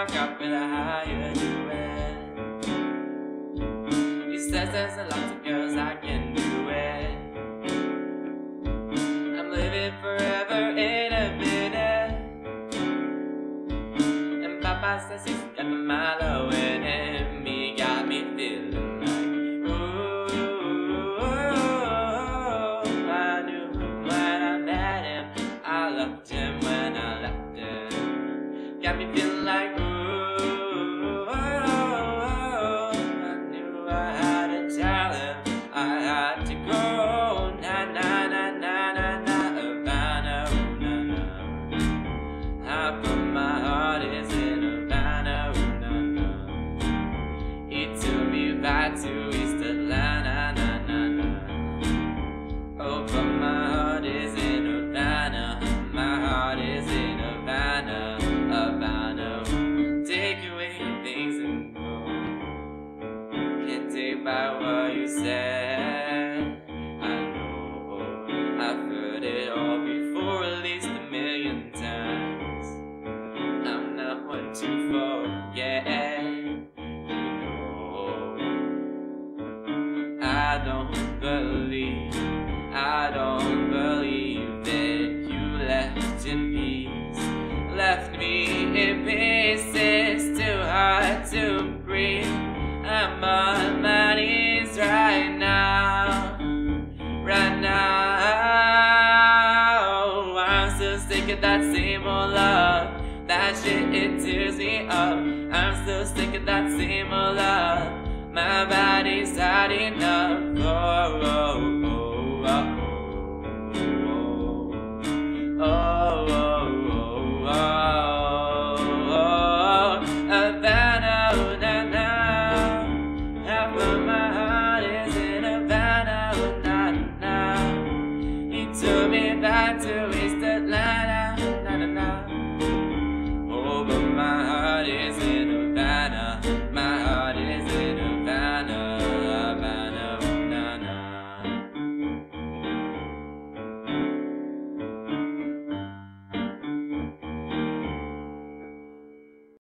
walk up with a higher duet. He says there's a lot of girls I can do it. I'm living forever in a minute. And Papa says he's got the Milo in him. Said. I know I've heard it all before, at least a million times. I'm not one to forget. You know, I don't believe, I don't believe that you left in. Left me in pieces, too hard to breathe. I'm of that same old love. That shit, it tears me up. I'm still sick of that same old love. My body's had enough. Oh, oh,